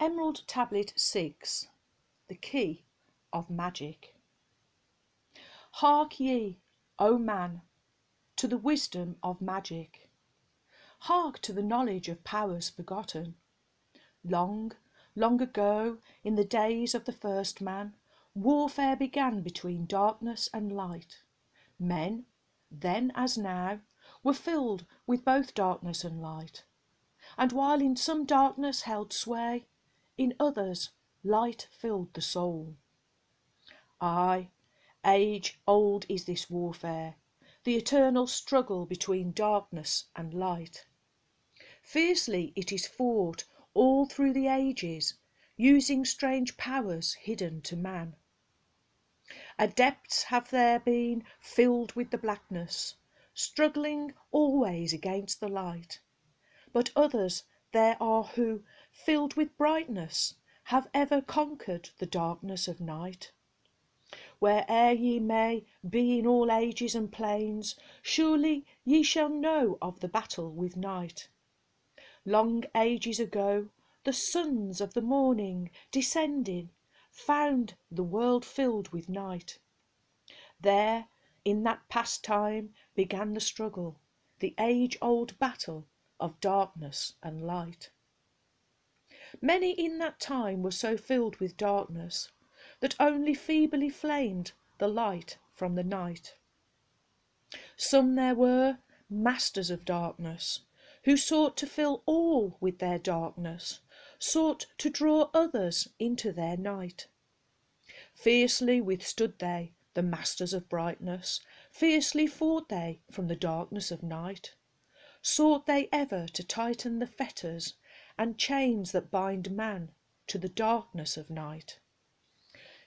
Emerald Tablet 6 The Key of Magic. Hark ye, O man, to the wisdom of magic. Hark to the knowledge of powers forgotten. Long, long ago, in the days of the first man, warfare began between darkness and light. Men, then as now, were filled with both darkness and light. And while in some darkness held sway, in others light filled the soul. Ay, age old is this warfare, the eternal struggle between darkness and light. Fiercely it is fought all through the ages, using strange powers hidden to man. Adepts have there been filled with the blackness, struggling always against the light. But others there are who, filled with brightness, have ever conquered the darkness of night. Where'er ye may be in all ages and planes, surely ye shall know of the battle with night. Long ages ago, the sons of the morning, descending, found the world filled with night. There, in that past time, began the struggle, the age old battle of darkness and light. Many in that time were so filled with darkness that only feebly flamed the light from the night. Some there were, masters of darkness, who sought to fill all with their darkness, sought to draw others into their night. Fiercely withstood they, the masters of brightness, fiercely fought they from the darkness of night. Sought they ever to tighten the fetters and chains that bind man to the darkness of night.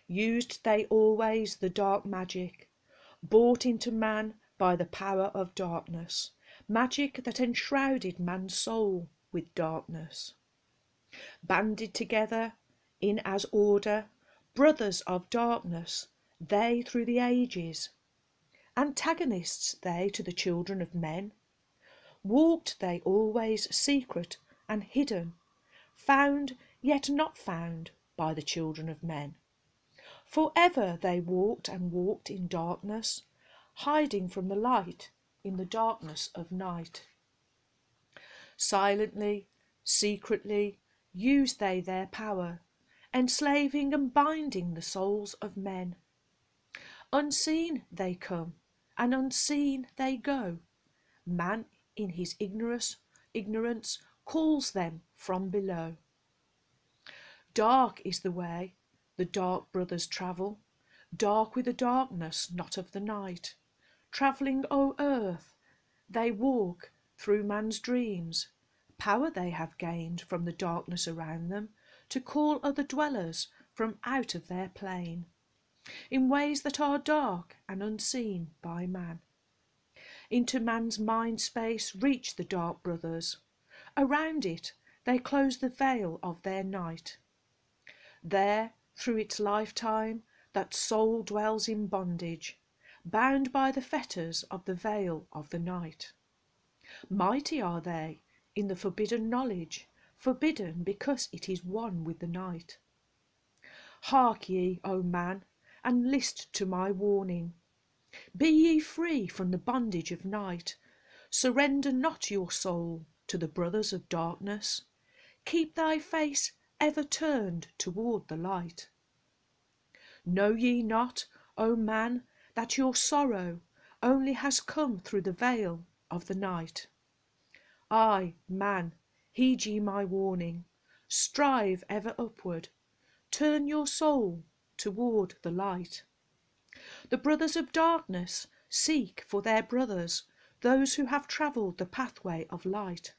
Used they always the dark magic, brought into man by the power of darkness, magic that enshrouded man's soul with darkness. Banded together in as order, brothers of darkness, they through the ages, antagonists they to the children of men, walked they always secret and hidden, found yet not found by the children of men. For ever they walked and walked in darkness, hiding from the light in the darkness of night. Silently, secretly, used they their power, enslaving and binding the souls of men. Unseen they come, and unseen they go. Man in his ignorance, ignorance calls them from below. Dark is the way the dark brothers travel, dark with the darkness not of the night. Travelling o'er earth, they walk through man's dreams. Power they have gained from the darkness around them to call other dwellers from out of their plane, in ways that are dark and unseen by man. Into man's mind space reach the dark brothers, Around it they close the veil of their night. There, through its lifetime, that soul dwells in bondage, bound by the fetters of the veil of the night. Mighty are they in the forbidden knowledge, forbidden because it is one with the night. Hark ye, O man, and list to my warning. Be ye free from the bondage of night. Surrender not your soul to the brothers of darkness. Keep thy face ever turned toward the light. Know ye not, O man, that your sorrow only has come through the veil of the night? I, man, heed ye my warning. Strive ever upward. Turn your soul toward the light. The brothers of darkness seek for their brothers those who have travelled the pathway of light.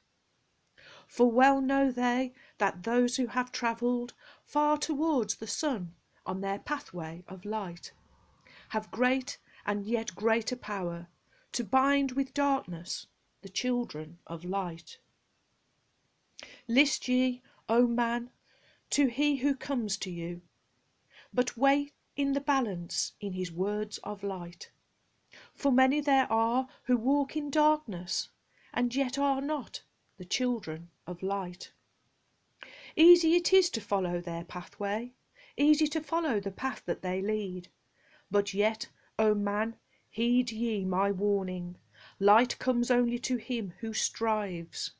For well know they that those who have travelled far towards the sun on their pathway of light have great and yet greater power to bind with darkness the children of light. List ye, O man, to he who comes to you, but weigh in the balance in his words of light. For many there are who walk in darkness, and yet are not the children of light. Easy it is to follow their pathway, easy to follow the path that they lead. But yet, O man, heed ye my warning. Light comes only to him who strives.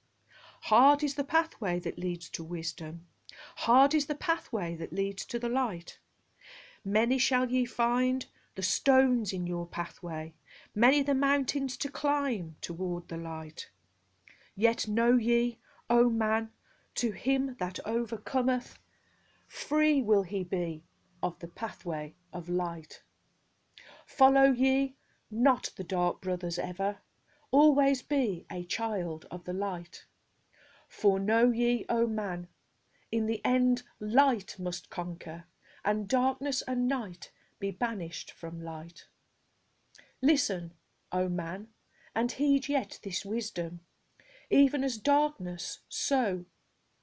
Hard is the pathway that leads to wisdom. Hard is the pathway that leads to the light. Many shall ye find the stones in your pathway, many the mountains to climb toward the light. Yet know ye, O man, to him that overcometh, free will he be of the pathway of light. Follow ye not the dark brothers ever, always be a child of the light. For know ye, O man, in the end light must conquer, and darkness and night be banished from light. Listen, O man, and heed yet this wisdom. Even as darkness, so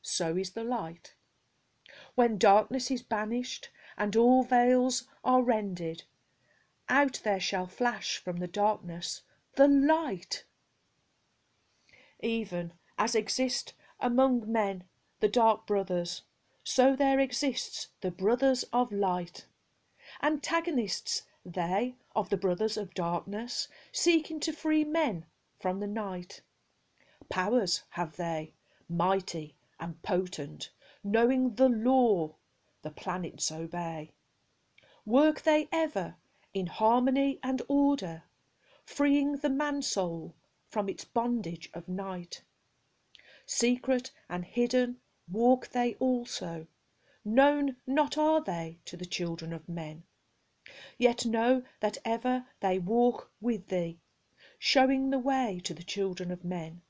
so is the light. When darkness is banished, and all veils are rended, out there shall flash from the darkness the light. Even as exist among men the dark brothers, so there exists the brothers of light. Antagonists they of the brothers of darkness, seeking to free men from the night. Powers have they, mighty and potent, knowing the law the planets obey. Work they ever in harmony and order, freeing the man soul from its bondage of night. Secret and hidden walk they also, known not are they to the children of men. Yet know that ever they walk with thee, showing the way to the children of men.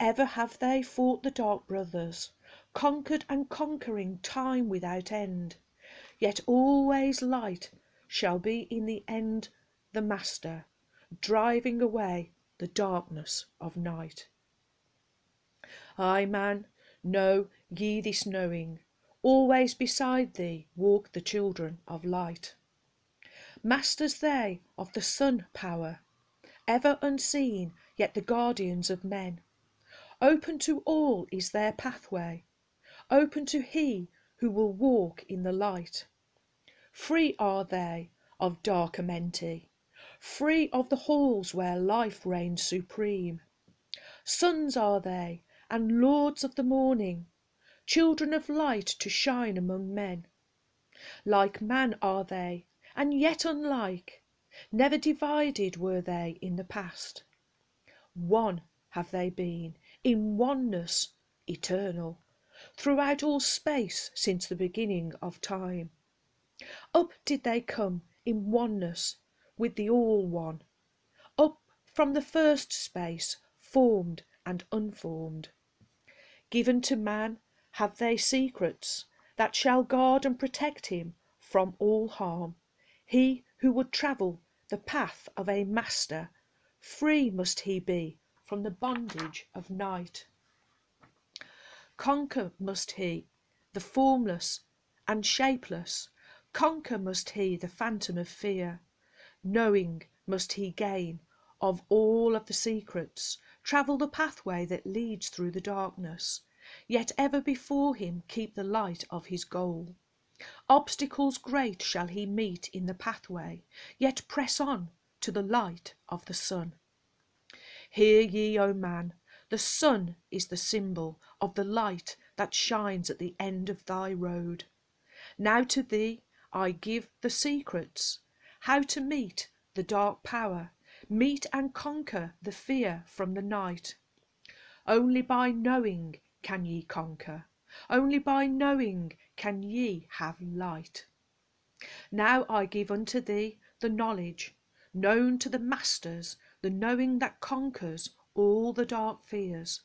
Ever have they fought the dark brothers, conquered and conquering time without end. Yet always light shall be in the end the master, driving away the darkness of night. Ay, man, know ye this knowing, always beside thee walk the children of light. Masters they of the sun power, ever unseen, yet the guardians of men. Open to all is their pathway, open to he who will walk in the light. Free are they of dark Amenti, free of the halls where life reigns supreme. Sons are they, and lords of the morning, children of light to shine among men. Like man are they, and yet unlike, never divided were they in the past. One have they been in oneness eternal, throughout all space since the beginning of time. Up did they come in oneness with the All One, up from the first space, formed and unformed. Given to man have they secrets that shall guard and protect him from all harm. He who would travel the path of a master, free must he be from the bondage of night. Conquer must he the formless and shapeless, conquer must he the phantom of fear. Knowing must he gain of all of the secrets, travel the pathway that leads through the darkness, yet ever before him keep the light of his goal. Obstacles great shall he meet in the pathway, yet press on to the light of the sun. Hear ye, O man, the sun is the symbol of the light that shines at the end of thy road. Now to thee I give the secrets, how to meet the dark power, meet and conquer the fear from the night. Only by knowing can ye conquer, only by knowing can ye have light. Now I give unto thee the knowledge, known to the masters the knowing that conquers all the dark fears.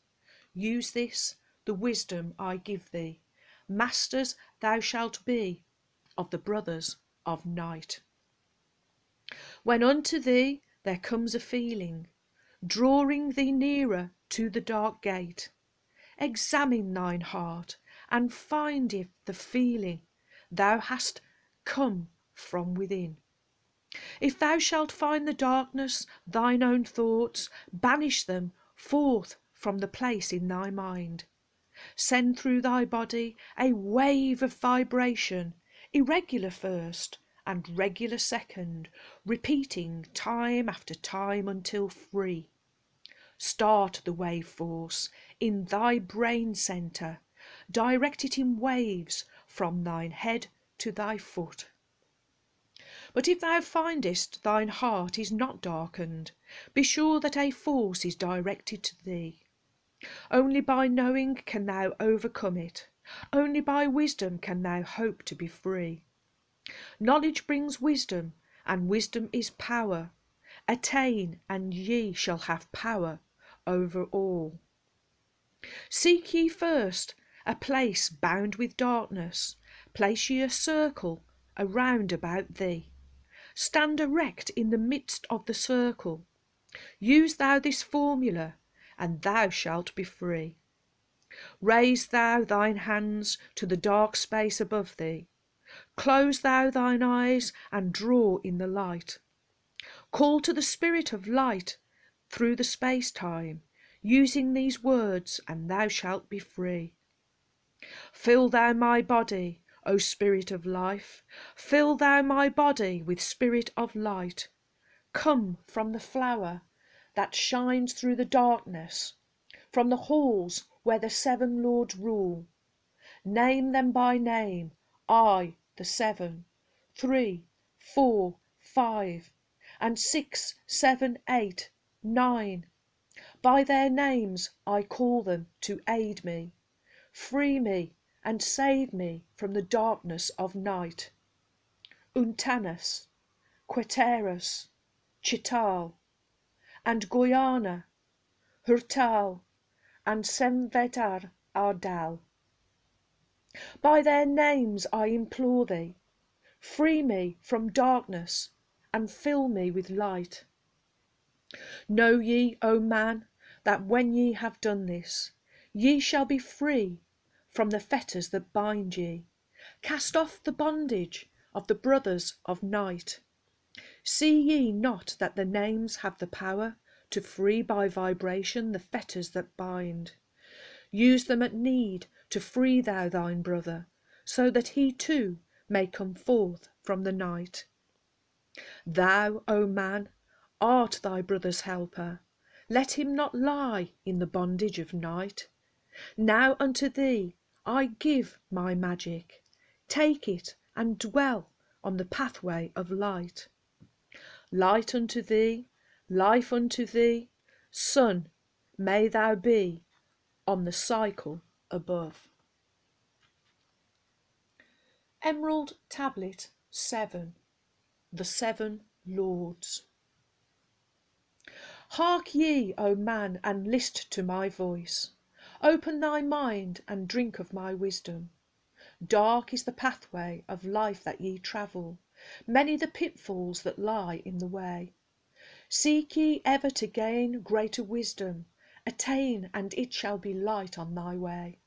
Use this, the wisdom I give thee. Masters thou shalt be of the brothers of night. When unto thee there comes a feeling, drawing thee nearer to the dark gate, examine thine heart and find if the feeling thou hast come from within. If thou shalt find the darkness, thine own thoughts, banish them forth from the place in thy mind. send through thy body a wave of vibration, irregular first and regular second, repeating time after time until free. Start the wave force in thy brain centre, direct it in waves from thine head to thy foot. But if thou findest thine heart is not darkened, be sure that a force is directed to thee. Only by knowing can thou overcome it. Only by wisdom can thou hope to be free. Knowledge brings wisdom, and wisdom is power. Attain, and ye shall have power over all. Seek ye first a place bound with darkness, place ye a circle around about thee. Stand erect in the midst of the circle. Use thou this formula, and thou shalt be free. Raise thou thine hands to the dark space above thee. Close thou thine eyes and draw in the light. Call to the Spirit of light through the space time, using these words, and thou shalt be free. Fill thou my body O Spirit of life, fill thou my body with spirit of light. Come from the flower that shines through the darkness, from the halls where the seven lords rule. Name them by name, I, the seven, three, four, five, and six, seven, eight, nine. By their names I call them to aid me. Free me and save me from the darkness of night. Untanas, Queteras, Chietal, and Goyana, Huertal, and Semvetar Ardal. By their names I implore thee, free me from darkness and fill me with light. Know ye, O man, that when ye have done this, ye shall be free from the fetters that bind ye. Cast off the bondage of the brothers of night. See ye not that the names have the power to free by vibration the fetters that bind? Use them at need to free thou thine brother, so that he too may come forth from the night. Thou, O man, art thy brother's helper. Let him not lie in the bondage of night. Now unto thee I give my magic. Take it and dwell on the pathway of light. Light unto thee, life unto thee, sun may thou be on the cycle above. Emerald Tablet 7 The Seven Lords. Hark ye, O man, and list to my voice. Open thy mind and drink of my wisdom. Dark is the pathway of life that ye travel, many the pitfalls that lie in the way. Seek ye ever to gain greater wisdom, attain, and it shall be light on thy way.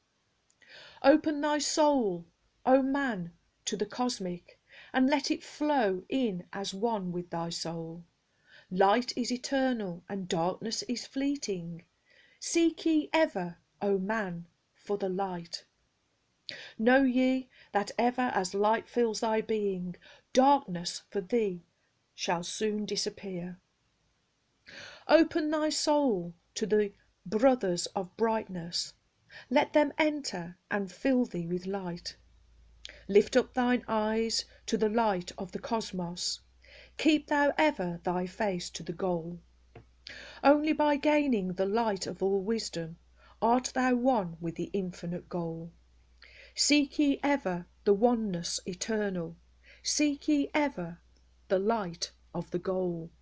Open thy soul, O man, to the cosmic, and let it flow in as one with thy soul. Light is eternal, and darkness is fleeting. Seek ye ever O man, for the light. Know ye that ever as light fills thy being, darkness for thee shall soon disappear. Open thy soul to the brothers of brightness. Let them enter and fill thee with light. Lift up thine eyes to the light of the cosmos. Keep thou ever thy face to the goal. Only by gaining the light of all wisdom art thou one with the infinite goal. Seek ye ever the oneness eternal, seek ye ever the light of the goal.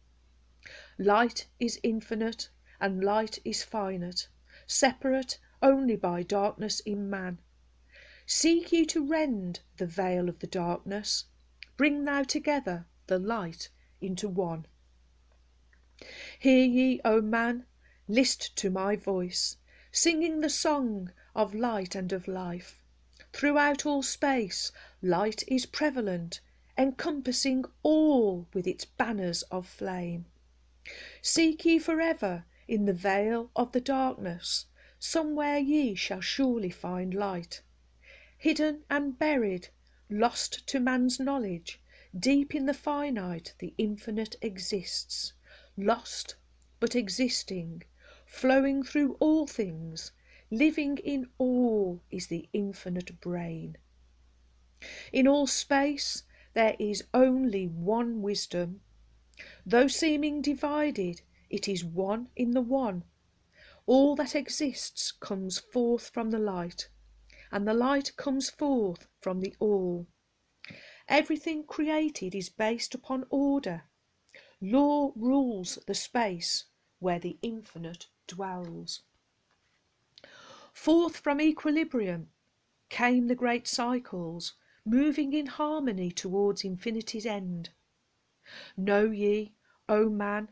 Light is infinite, and light is finite, separate only by darkness in man. Seek ye to rend the veil of the darkness, bring thou together the light into one. Hear ye, O man, list to my voice, singing the song of light and of life. Throughout all space, light is prevalent, encompassing all with its banners of flame. Seek ye forever in the veil of the darkness, somewhere ye shall surely find light. Hidden and buried, lost to man's knowledge, deep in the finite the infinite exists, lost but existing, flowing through all things, living in all is the infinite brain. In all space there is only one wisdom. Though seeming divided, it is one in the one. All that exists comes forth from the light, and the light comes forth from the all. Everything created is based upon order. Law rules the space where the infinite dwells. Forth from equilibrium came the great cycles, moving in harmony towards infinity's end. Know ye, O man,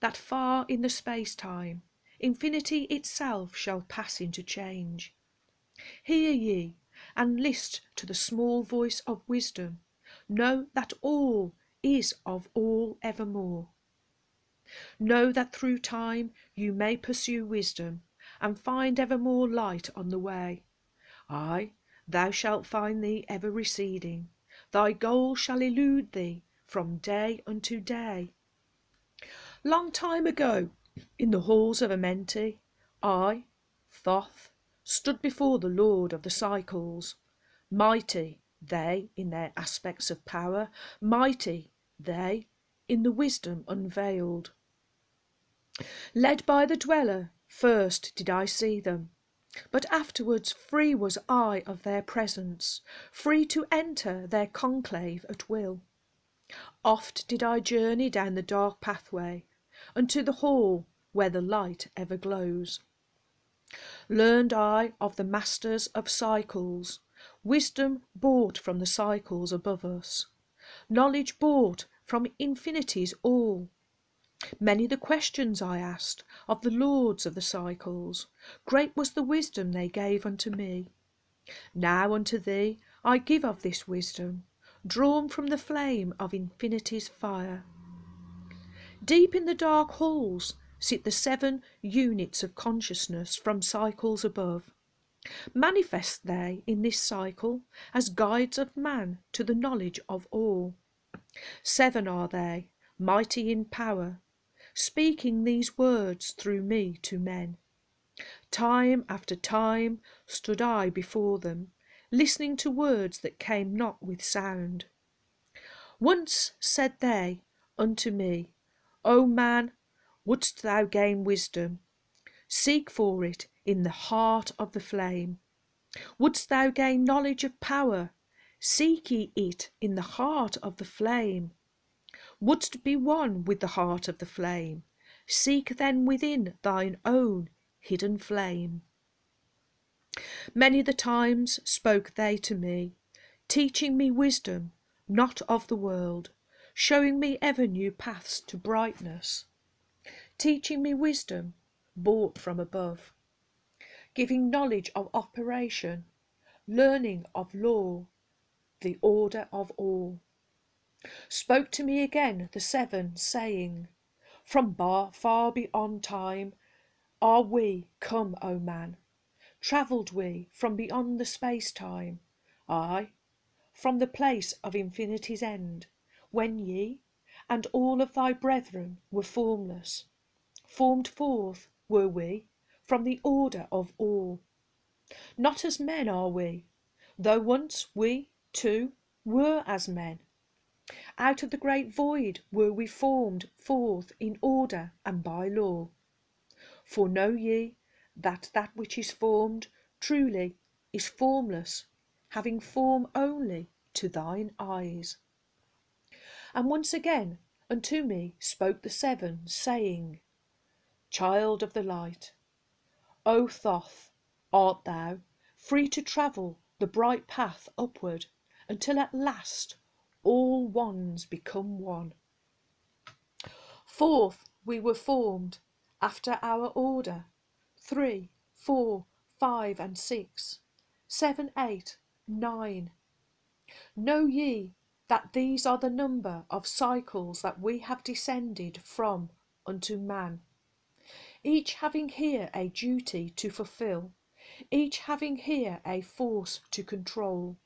that far in the space-time, infinity itself shall pass into change. Hear ye, and list to the small voice of wisdom, know that all is of all evermore. Know that through time you may pursue wisdom, and find evermore light on the way. Ay, thou shalt find thee ever receding, thy goal shall elude thee from day unto day. Long time ago, in the halls of Amenti, I, Thoth, stood before the Lord of the Cycles. Mighty they in their aspects of power, mighty they in the wisdom unveiled. Led by the dweller, first did I see them, but afterwards free was I of their presence, free to enter their conclave at will. Oft did I journey down the dark pathway, unto the hall where the light ever glows. Learned I of the masters of cycles, wisdom bought from the cycles above us, knowledge bought from infinity's all, Many the questions I asked of the lords of the cycles, great was the wisdom they gave unto me. Now unto thee I give of this wisdom, drawn from the flame of infinity's fire. Deep in the dark halls sit the seven units of consciousness from cycles above. Manifest they in this cycle as guides of man to the knowledge of all. Seven are they, mighty in power, speaking these words through me to men. Time after time stood I before them, listening to words that came not with sound. Once said they unto me, O man, wouldst thou gain wisdom? Seek for it in the heart of the flame. Wouldst thou gain knowledge of power? Seek ye it in the heart of the flame. Wouldst be one with the heart of the flame? Seek then within thine own hidden flame. Many the times spoke they to me, teaching me wisdom not of the world, showing me ever new paths to brightness, teaching me wisdom bought from above, giving knowledge of operation, learning of law, the order of all spoke to me again the seven, saying, From bar far beyond time are we come, O man. Travelled we from beyond the space time, ay, from the place of infinity's end, when ye and all of thy brethren were formless. Formed forth were we from the order of all. Not as men are we, though once we, too, were as men out of the great void were we formed forth in order and by law. For know ye that that which is formed truly is formless, having form only to thine eyes. And once again unto me spoke the seven, saying, Child of the light, O Thoth, art thou free to travel the bright path upward until at last all ones become one. Fourth, we were formed after our order, three, four, five, and six, seven, eight, nine. Know ye that these are the number of cycles that we have descended from unto man. Each having here a duty to fulfil, each having here a force to control.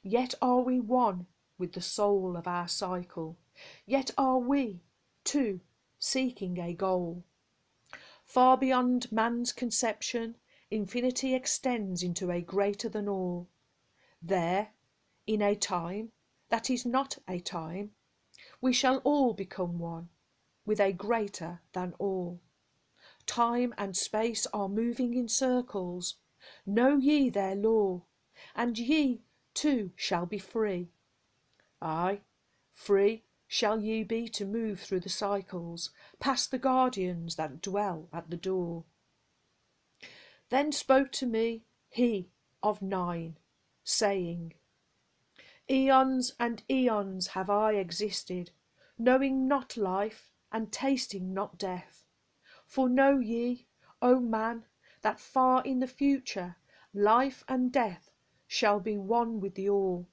Yet are we one with the soul of our cycle, yet are we, too, seeking a goal. Far beyond man's conception, infinity extends into a greater than all. There, in a time that is not a time, we shall all become one with a greater than all. Time and space are moving in circles. Know ye their law, and ye too shall be free. Ay, free shall ye be to move through the cycles, past the guardians that dwell at the door. Then spoke to me he of nine, saying, Eons and eons have I existed, knowing not life and tasting not death. For know ye, O man, that far in the future life and death shall be one with the all,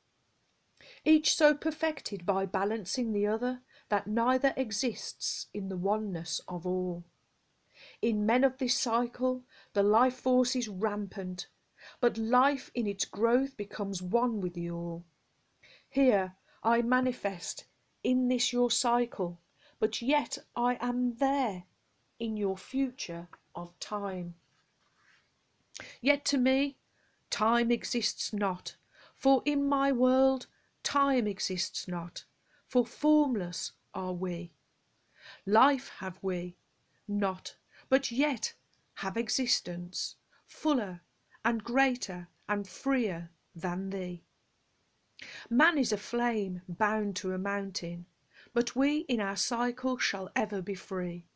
each so perfected by balancing the other that neither exists in the oneness of all. In men of this cycle, the life force is rampant, but life in its growth becomes one with the all. Here I manifest in this your cycle, but yet I am there in your future of time. Yet to me, time exists not, for in my world, time exists not, for formless are we. Life have we, not, but yet have existence, fuller and greater and freer than thee. Man is a flame bound to a mountain, but we in our cycle shall ever be free.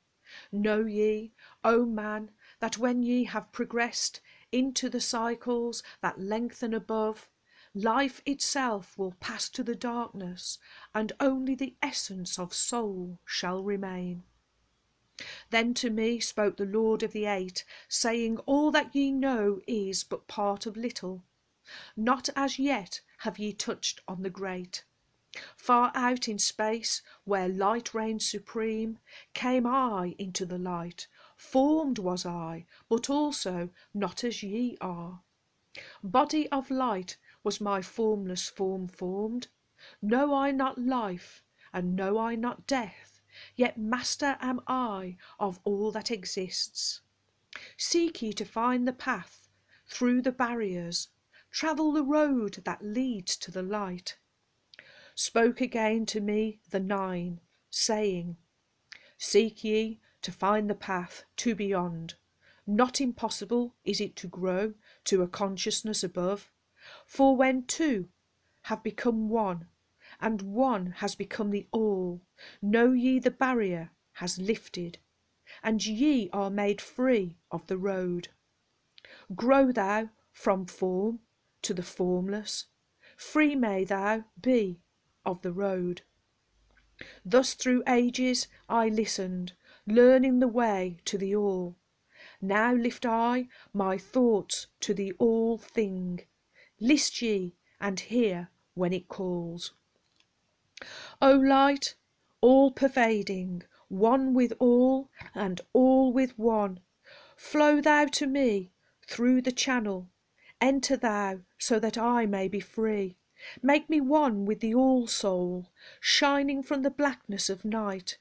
Know ye, O man, that when ye have progressed into the cycles that lengthen above, life itself will pass to the darkness, and only the essence of soul shall remain. Then to me spoke the Lord of the Eight, saying, All that ye know is but part of little. Not as yet have ye touched on the great. Far out in space, where light reigns supreme, came I into the light. Formed was I, but also not as ye are. Body of light was my formless form formed. Know I not life, and know I not death, yet master am I of all that exists. Seek ye to find the path through the barriers, travel the road that leads to the light spoke again to me the nine, saying, Seek ye to find the path to beyond. Not impossible is it to grow to a consciousness above, for when two have become one, and one has become the all, know ye the barrier has lifted, and ye are made free of the road. Grow thou from form to the formless, free may thou be of the road. Thus through ages I listened, learning the way to the all. Now lift I my thoughts to the all thing. List ye and hear when it calls. O light, all pervading, one with all, and all with one, flow thou to me through the channel. Enter thou so that I may be free. Make me one with the All Soul, shining from the blackness of night.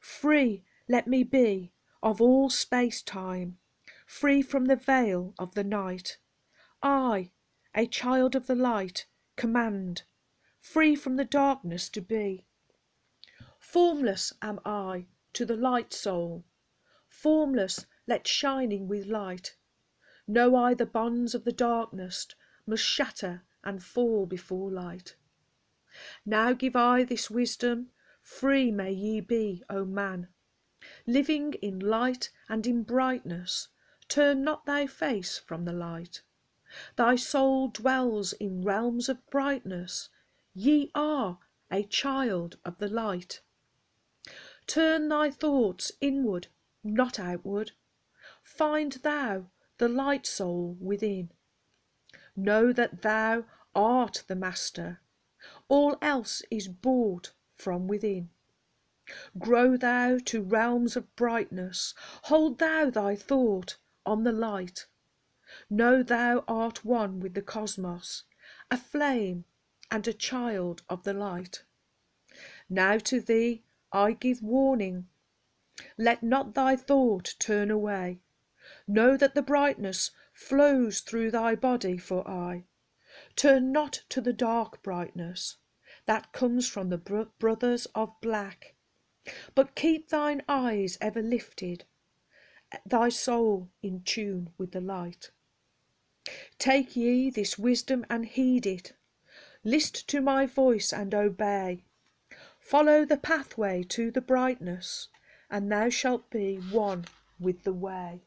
Free let me be of all space time, free from the veil of the night. I, a child of the light, command, free from the darkness to be. Formless am I to the light soul, formless let shining with light. Know I the bonds of the darkness must shatter and fall before light. Now give I this wisdom, free may ye be, O man. Living in light and in brightness, turn not thy face from the light. Thy soul dwells in realms of brightness, ye are a child of the light. Turn thy thoughts inward, not outward. Find thou the light soul within. Know that thou art the master, all else is bought from within. Grow thou to realms of brightness, hold thou thy thought on the light. Know thou art one with the cosmos, a flame and a child of the light. Now to thee I give warning, let not thy thought turn away. Know that the brightness flows through thy body for aye. Turn not to the dark brightness that comes from the brothers of black, but keep thine eyes ever lifted, thy soul in tune with the light. Take ye this wisdom and heed it. List to my voice and obey. Follow the pathway to the brightness, and thou shalt be one with the way.